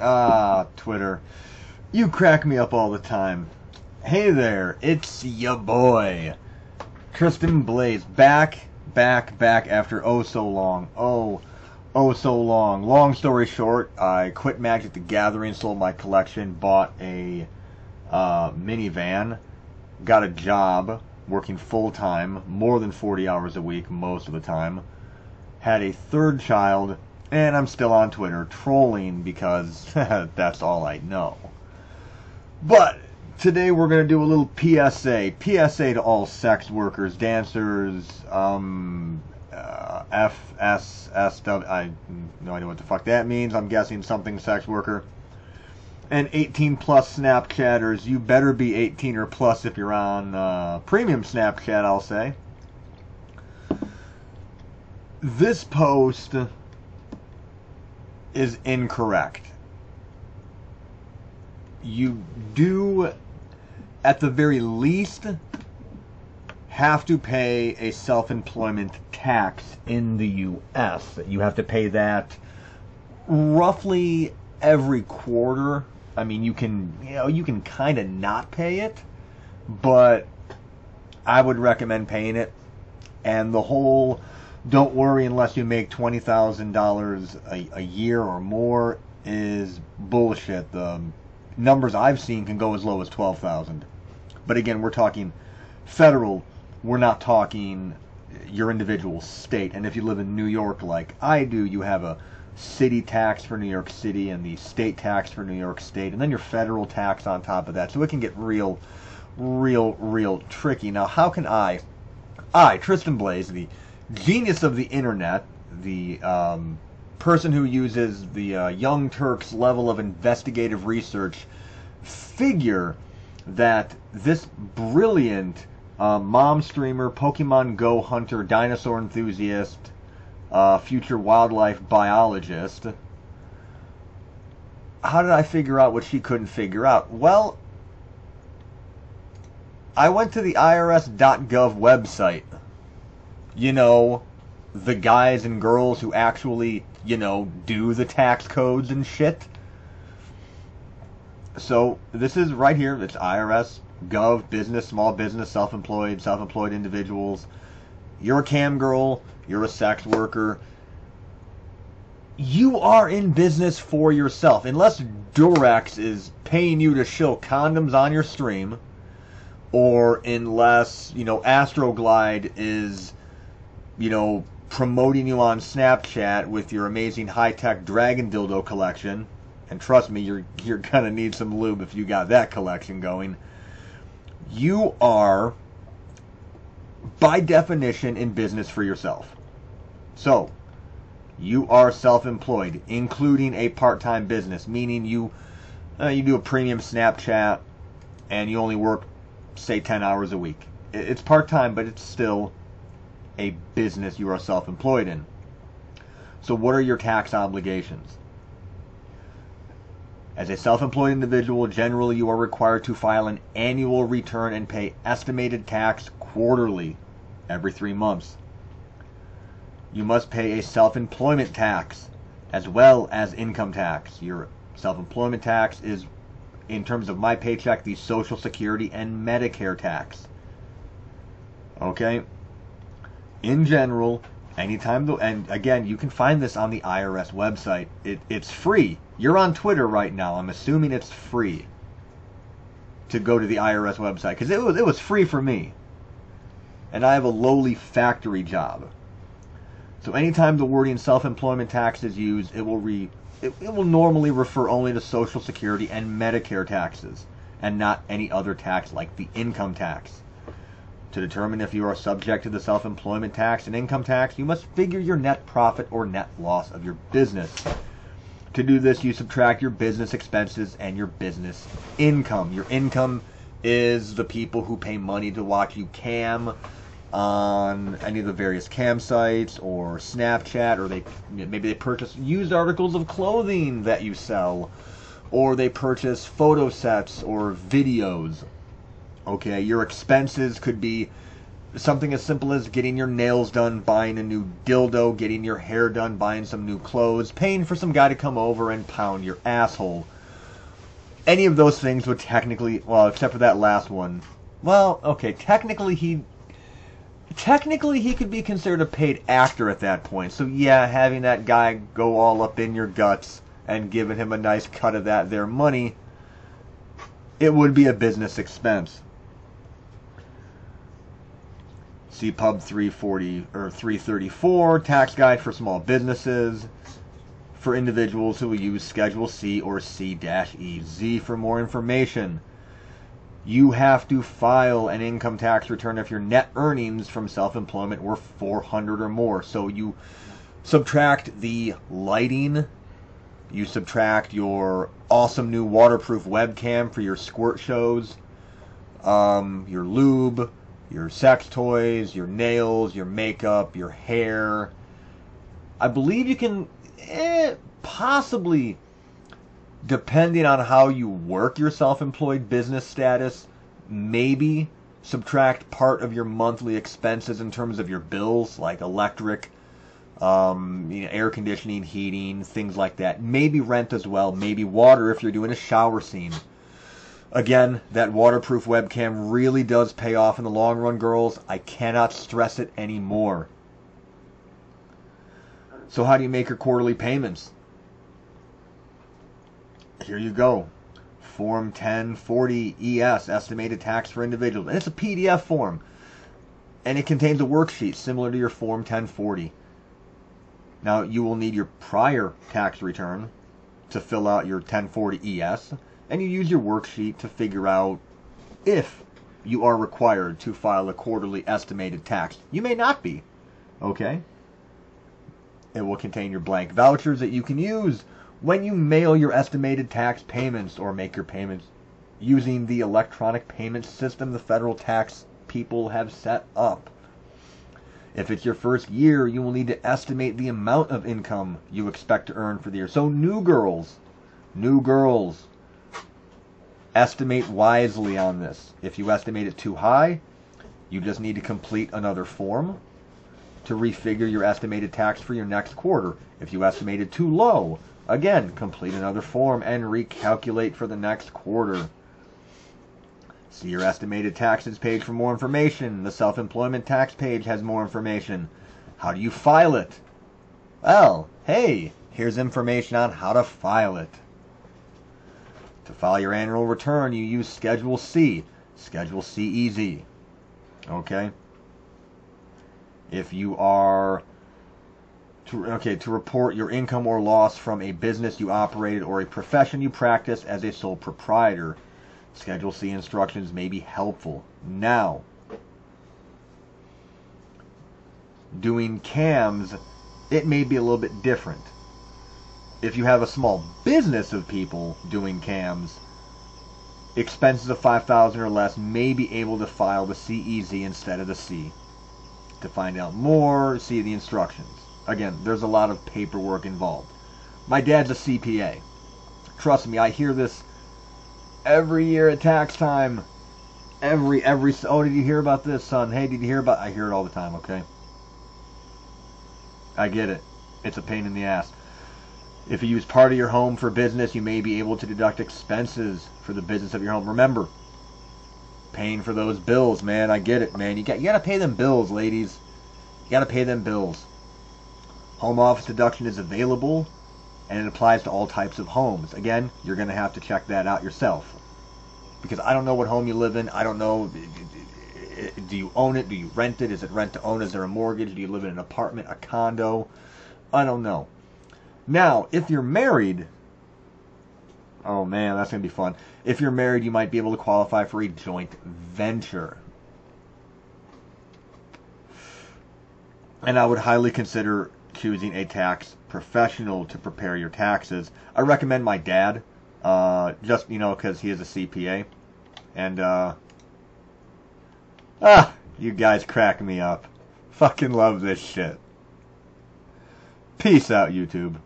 Ah, Twitter. You crack me up all the time. Hey there, it's ya boy. Tristan Blaze. Back, back, back after oh so long. Oh, oh so long. Long story short, I quit Magic the Gathering, sold my collection, bought a uh, minivan, got a job working full time, more than 40 hours a week most of the time, had a third child, and I'm still on Twitter trolling because that's all I know. But today we're going to do a little PSA. PSA to all sex workers, dancers, um, uh, FSSW. I no idea what the fuck that means. I'm guessing something sex worker. And 18 plus Snapchatters. You better be 18 or plus if you're on uh, premium Snapchat, I'll say. This post is incorrect. You do, at the very least, have to pay a self employment tax in the U.S. You have to pay that roughly every quarter. I mean, you can, you know, you can kind of not pay it, but I would recommend paying it. And the whole don't worry unless you make $20,000 a year or more is bullshit. The numbers I've seen can go as low as 12,000. But again, we're talking federal. We're not talking your individual state. And if you live in New York like I do, you have a city tax for New York City and the state tax for New York State, and then your federal tax on top of that. So it can get real, real, real tricky. Now, how can I, I, Tristan Blaze, the genius of the internet, the um, person who uses the uh, Young Turks level of investigative research, figure that this brilliant uh, mom streamer, Pokemon Go hunter, dinosaur enthusiast, uh, future wildlife biologist. How did I figure out what she couldn't figure out? Well, I went to the IRS.gov website. You know, the guys and girls who actually, you know, do the tax codes and shit. So this is right here. It's IRS, Gov, business, small business, self-employed, self-employed individuals. You're a cam girl. You're a sex worker. You are in business for yourself. Unless Durex is paying you to show condoms on your stream, or unless, you know, Astroglide is, you know, promoting you on Snapchat with your amazing high-tech dragon dildo collection. And trust me, you're you're gonna need some lube if you got that collection going. You are by definition in business for yourself. So, you are self-employed, including a part-time business, meaning you uh, you do a premium Snapchat and you only work say 10 hours a week. It's part-time, but it's still a business you are self-employed in. So what are your tax obligations? As a self-employed individual, generally you are required to file an annual return and pay estimated tax quarterly every three months. You must pay a self-employment tax as well as income tax. Your self-employment tax is, in terms of my paycheck, the Social Security and Medicare tax. Okay? In general, anytime, the, and again, you can find this on the IRS website. It, it's free. You're on Twitter right now. I'm assuming it's free to go to the IRS website because it was, it was free for me and I have a lowly factory job. So anytime the wording self-employment tax is used, it will re it, it will normally refer only to Social Security and Medicare taxes, and not any other tax like the income tax. To determine if you are subject to the self-employment tax and income tax, you must figure your net profit or net loss of your business. To do this, you subtract your business expenses and your business income. Your income is the people who pay money to watch you cam, on any of the various cam sites or Snapchat, or they maybe they purchase used articles of clothing that you sell, or they purchase photo sets or videos. Okay, your expenses could be something as simple as getting your nails done, buying a new dildo, getting your hair done, buying some new clothes, paying for some guy to come over and pound your asshole. Any of those things would technically, well, except for that last one. Well, okay, technically he technically he could be considered a paid actor at that point. So yeah, having that guy go all up in your guts and giving him a nice cut of that their money, it would be a business expense. See Pub 340 or 334 tax guide for small businesses for individuals who will use Schedule C or C-EZ for more information. You have to file an income tax return if your net earnings from self-employment were 400 or more. So you subtract the lighting, you subtract your awesome new waterproof webcam for your squirt shows, um, your lube, your sex toys, your nails, your makeup, your hair. I believe you can eh, possibly, depending on how you work your self-employed business status, maybe subtract part of your monthly expenses in terms of your bills, like electric, um, you know, air conditioning, heating, things like that. Maybe rent as well. Maybe water if you're doing a shower scene. Again, that waterproof webcam really does pay off in the long run, girls. I cannot stress it anymore. So how do you make your quarterly payments? Here you go. Form 1040 ES, estimated tax for individuals. And it's a PDF form. And it contains a worksheet similar to your Form 1040. Now, you will need your prior tax return to fill out your 1040 ES and you use your worksheet to figure out if you are required to file a quarterly estimated tax. You may not be, okay? It will contain your blank vouchers that you can use when you mail your estimated tax payments or make your payments using the electronic payment system the federal tax people have set up. If it's your first year, you will need to estimate the amount of income you expect to earn for the year. So new girls, new girls, estimate wisely on this. If you estimate it too high, you just need to complete another form to refigure your estimated tax for your next quarter. If you estimate it too low, again, complete another form and recalculate for the next quarter. See your estimated taxes page for more information. The self-employment tax page has more information. How do you file it? Well, hey, here's information on how to file it. To file your annual return, you use Schedule C, Schedule C-EZ. Okay? If you are to, okay, to report your income or loss from a business you operated or a profession you practice as a sole proprietor, Schedule C instructions may be helpful. Now, doing CAMs, it may be a little bit different if you have a small business of people doing cams, expenses of 5000 or less may be able to file the CEZ instead of the C. To find out more, see the instructions. Again, there's a lot of paperwork involved. My dad's a CPA. Trust me, I hear this every year at tax time. Every, every, oh, did you hear about this, son? Hey, did you hear about, I hear it all the time, okay? I get it. It's a pain in the ass. If you use part of your home for business, you may be able to deduct expenses for the business of your home. Remember, paying for those bills, man. I get it, man. You got you got to pay them bills, ladies. You got to pay them bills. Home office deduction is available, and it applies to all types of homes. Again, you're going to have to check that out yourself, because I don't know what home you live in. I don't know. Eh, do you own it? Do you rent it? Is it rent to own? Is there a mortgage? Do you live in an apartment, a condo? I don't know. Now, if you're married, oh man, that's going to be fun. If you're married, you might be able to qualify for a joint venture. And I would highly consider choosing a tax professional to prepare your taxes. I recommend my dad, uh, just, you know, because he is a CPA. And, uh, ah, you guys crack me up. Fucking love this shit. Peace out, YouTube.